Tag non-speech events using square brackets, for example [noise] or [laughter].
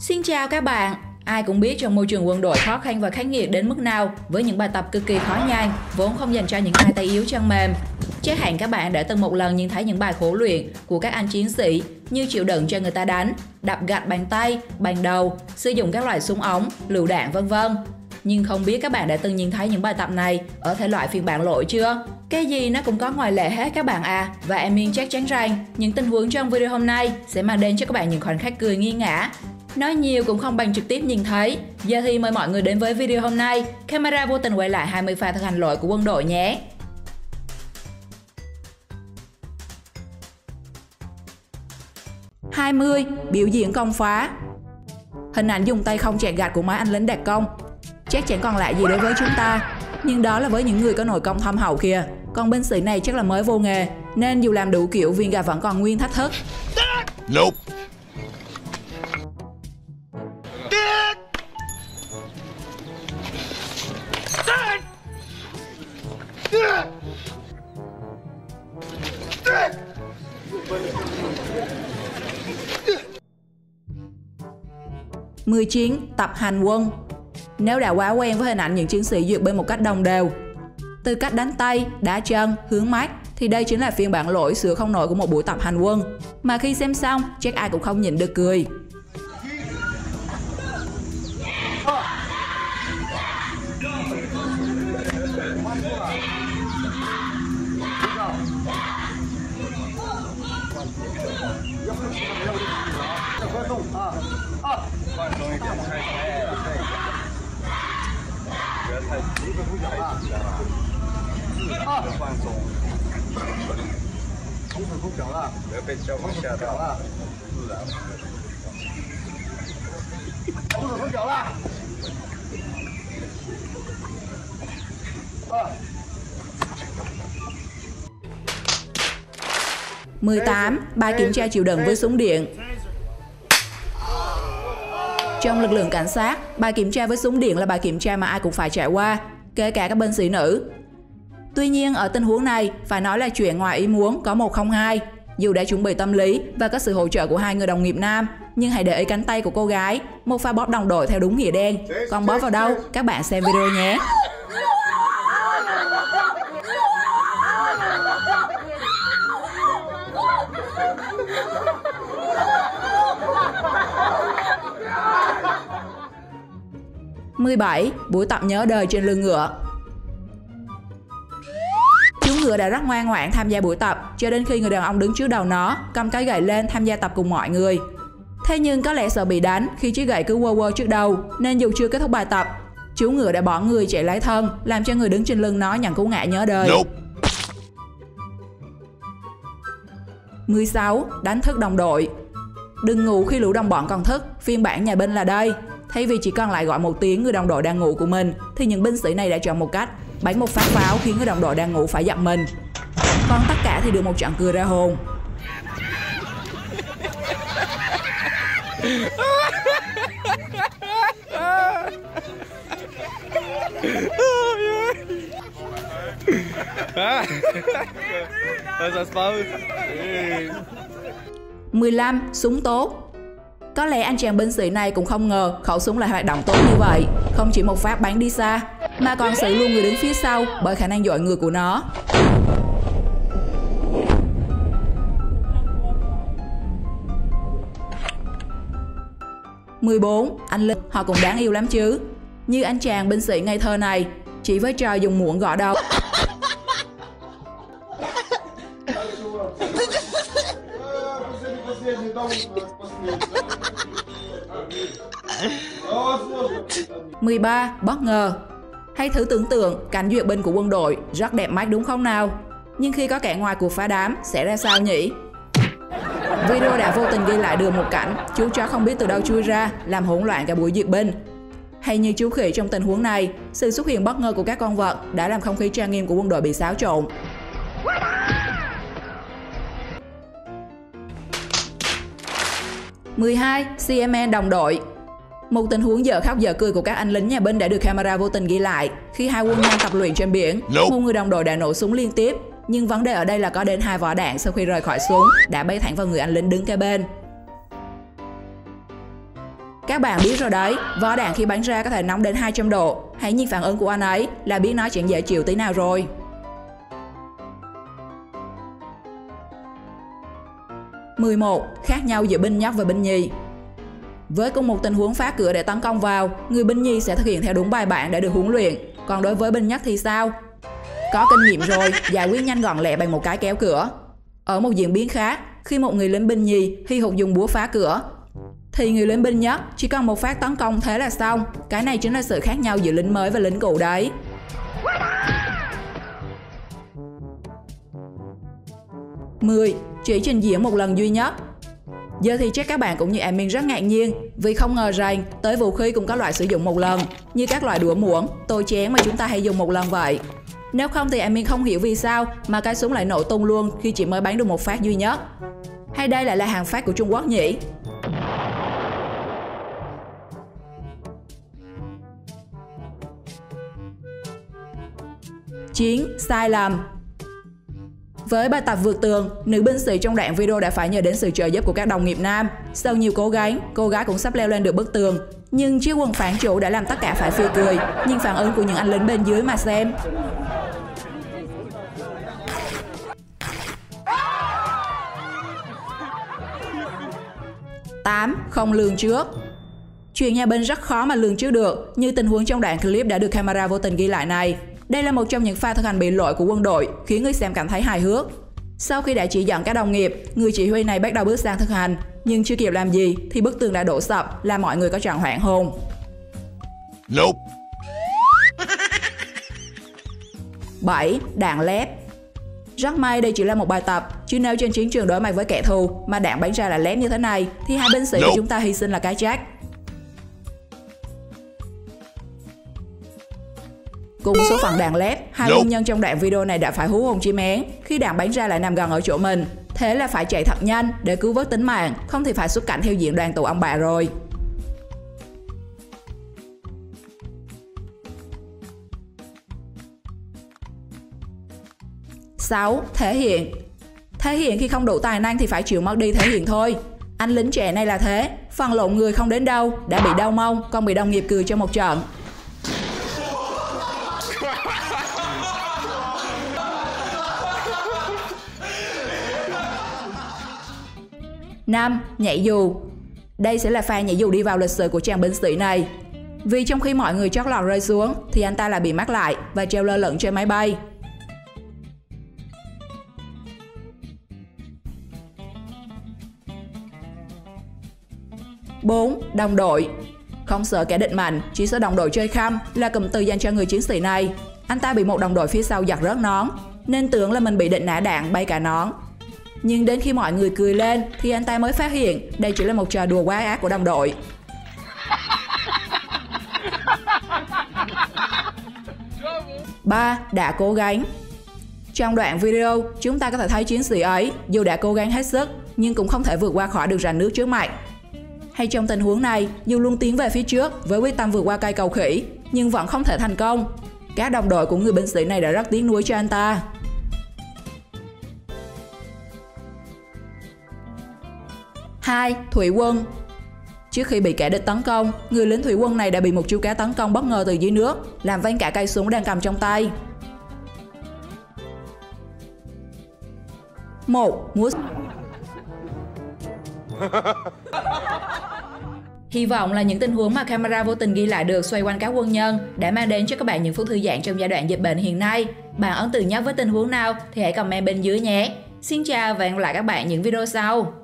Xin chào các bạn! Ai cũng biết trong môi trường quân đội khó khăn và khắc nghiệt đến mức nào với những bài tập cực kỳ khó nhằn, vốn không dành cho những ai tay yếu chân mềm. Chắc hẳn các bạn đã từng một lần nhìn thấy những bài khổ luyện của các anh chiến sĩ như chịu đựng cho người ta đánh, đập gạch bàn tay, bàn đầu, sử dụng các loại súng ống, lựu đạn vân vân. Nhưng không biết các bạn đã từng nhìn thấy những bài tập này ở thể loại phiên bản lỗi chưa? Cái gì nó cũng có ngoại lệ hết các bạn à Và Emin chắc chắn rằng những tình huống trong video hôm nay sẽ mang đến cho các bạn những khoảnh khắc cười nghi ngã Nói nhiều cũng không bằng trực tiếp nhìn thấy. Giờ thì mời mọi người đến với video hôm nay. Camera vô tình quay lại 20 pha thực hành lỗi của quân đội nhé. hai mươi, Biểu diễn công phá Hình ảnh dùng tay không chẹt gạt của mấy anh lính đặc công Chắc chẳng còn lại gì đối với chúng ta Nhưng đó là với những người có nội công thâm hậu kìa Còn binh sĩ này chắc là mới vô nghề, Nên dù làm đủ kiểu, viên gà vẫn còn nguyên thách thức Nope. 19. Tập hành quân Nếu đã quá quen với hình ảnh những chiến sĩ duyệt binh một cách đồng đều, từ cách đánh tay, đá chân, hướng mắt thì đây chính là phiên bản lỗi sửa không nổi của một buổi tập hành quân. Mà khi xem xong, chắc ai cũng không nhịn được cười. 放松，从此不表了，不要被教官吓到了，自然。从此不表了。二。18. Bài kiểm tra chịu đựng với súng điện trong lực lượng cảnh sát, bài kiểm tra với súng điện là bài kiểm tra mà ai cũng phải trải qua, kể cả các binh sĩ nữ. Tuy nhiên ở tình huống này, phải nói là chuyện ngoài ý muốn có 102. Dù đã chuẩn bị tâm lý và có sự hỗ trợ của hai người đồng nghiệp nam, nhưng hãy để ý cánh tay của cô gái, một pha bóp đồng đội theo đúng nghĩa đen. Còn bóp vào đâu? Các bạn xem video nhé. Mười bảy Buổi tập nhớ đời trên lưng ngựa ngựa đã rất ngoan ngoãn tham gia buổi tập cho đến khi người đàn ông đứng trước đầu nó cầm cái gậy lên tham gia tập cùng mọi người. Thế nhưng có lẽ sợ bị đánh khi chiếc gậy cứ quơ quơ trước đầu nên dù chưa kết thúc bài tập, chú ngựa đã bỏ người chạy lấy thân làm cho người đứng trên lưng nó nhận cú ngã nhớ đời. Nope. 16. Đánh thức đồng đội Đừng ngủ khi lũ đồng bọn còn thức, phiên bản nhà binh là đây. Thay vì chỉ cần lại gọi một tiếng người đồng đội đang ngủ của mình, thì những binh sĩ này đã chọn một cách bắn một phát pháo khiến người đồng đội đang ngủ phải giật mình. Còn tất cả thì được một trận cười ra hồn. mười lăm súng tốt có lẽ anh chàng binh sĩ này cũng không ngờ khẩu súng lại hoạt động tốt như vậy, không chỉ một phát bắn đi xa, mà còn xử luôn người đứng phía sau bởi khả năng dội người của nó. mười bốn Anh Linh, họ cũng đáng yêu lắm chứ. Như anh chàng binh sĩ ngây thơ này, chỉ với trò dùng muỗng gõ đầu 13. Bất ngờ Hãy thử tưởng tượng cảnh duyệt binh của quân đội rất đẹp mắt đúng không nào? Nhưng khi có kẻ ngoài cuộc phá đám sẽ ra sao nhỉ? Video đã vô tình ghi lại được một cảnh chú chó không biết từ đâu chui ra làm hỗn loạn cả buổi duyệt binh. Hay như chú khỉ trong tình huống này, sự xuất hiện bất ngờ của các con vật đã làm không khí trang nghiêm của quân đội bị xáo trộn. 12. CMN đồng đội một tình huống dở khóc dở cười của các anh lính nhà binh đã được camera vô tình ghi lại khi hai quân nhân tập luyện trên biển. Một người đồng đội đã nổ súng liên tiếp, nhưng vấn đề ở đây là có đến hai vỏ đạn sau khi rời khỏi súng đã bay thẳng vào người anh lính đứng kế bên. Các bạn biết rồi đấy, vỏ đạn khi bắn ra có thể nóng đến 200 độ. Hãy nhìn phản ứng của anh ấy là biết nó chuyện dễ chịu tí nào rồi. mười một Khác nhau giữa binh nhất và binh nhì với cùng một tình huống phá cửa để tấn công vào, người binh nhi sẽ thực hiện theo đúng bài bản để được huấn luyện. Còn đối với binh nhất thì sao? Có kinh nghiệm rồi, giải quyết nhanh gọn lẹ bằng một cái kéo cửa. Ở một diễn biến khác, khi một người lính binh nhì hy hụt dùng búa phá cửa, thì người lính binh nhất chỉ cần một phát tấn công thế là xong. Cái này chính là sự khác nhau giữa lính mới và lính cũ đấy. mười Chỉ trình diễn một lần duy nhất Giờ thì chắc các bạn cũng như admin rất ngạc nhiên vì không ngờ rằng tới vũ khí cũng có loại sử dụng một lần như các loại đũa muỗng, tô chén mà chúng ta hay dùng một lần vậy. Nếu không thì admin không hiểu vì sao mà cái súng lại nổ tung luôn khi chỉ mới bắn được một phát duy nhất. Hay đây lại là hàng phát của Trung Quốc nhỉ? Chiến sai lầm với bài tập vượt tường, nữ binh sĩ trong đoạn video đã phải nhờ đến sự trợ giúp của các đồng nghiệp nam. Sau nhiều cố gắng, cô gái cũng sắp leo lên được bức tường. Nhưng chiếc quần phản chủ đã làm tất cả phải phi cười. nhìn phản ứng của những anh lính bên dưới mà xem. tám Không lường trước Chuyện nhà bên rất khó mà lường trước được, như tình huống trong đoạn clip đã được camera vô tình ghi lại này. Đây là một trong những pha thực hành bị lỗi của quân đội, khiến người xem cảm thấy hài hước. Sau khi đã chỉ dẫn các đồng nghiệp, người chỉ huy này bắt đầu bước sang thực hành, nhưng chưa kịp làm gì thì bức tường đã đổ sập, làm mọi người có trạng hoảng hồn. Nope. [laughs] 7. Đạn led rất may đây chỉ là một bài tập, chứ nếu trên chiến trường đối mặt với kẻ thù mà đạn bắn ra là lén như thế này thì hai binh sĩ của chúng ta hy sinh là cái chắc. Cùng số phận đạn led, hai quân nhân trong đoạn video này đã phải hú hồn chim én khi đạn bắn ra lại nằm gần ở chỗ mình. Thế là phải chạy thật nhanh để cứu vớt tính mạng, không thì phải xuất cảnh theo diện đoàn tụ ông bà rồi. sáu Thể hiện Thể hiện khi không đủ tài năng thì phải chịu mất đi thể hiện thôi. Anh lính trẻ này là thế, phần lộn người không đến đâu, đã bị đau mông, còn bị đồng nghiệp cười cho một trận. 5. Nhảy dù Đây sẽ là pha nhảy dù đi vào lịch sử của chàng binh sĩ này. Vì trong khi mọi người chót lọt rơi xuống thì anh ta lại bị mắc lại và treo lơ lửng trên máy bay. bốn Đồng đội Không sợ kẻ địch mạnh, chỉ sợ đồng đội chơi khăm là cụm từ dành cho người chiến sĩ này. Anh ta bị một đồng đội phía sau giật rớt nón, nên tưởng là mình bị định nã đạn bay cả nón nhưng đến khi mọi người cười lên thì anh ta mới phát hiện đây chỉ là một trò đùa quá ác của đồng đội. ba Đã cố gắng Trong đoạn video, chúng ta có thể thấy chiến sĩ ấy dù đã cố gắng hết sức nhưng cũng không thể vượt qua khỏi được rạn nước trước mặt. Hay trong tình huống này, dù luôn tiến về phía trước với quyết tâm vượt qua cây cầu khỉ nhưng vẫn không thể thành công. Các đồng đội của người binh sĩ này đã rất tiếc nuối cho anh ta. 2. Thủy quân Trước khi bị kẻ địch tấn công, người lính thủy quân này đã bị một chú cá tấn công bất ngờ từ dưới nước, làm vang cả cây súng đang cầm trong tay. 1. Múa [laughs] Hy vọng là những tình huống mà camera vô tình ghi lại được xoay quanh các quân nhân đã mang đến cho các bạn những phút thư giãn trong giai đoạn dịch bệnh hiện nay. Bạn ấn tượng nhất với tình huống nào thì hãy comment bên dưới nhé. Xin chào và hẹn gặp lại các bạn những video sau.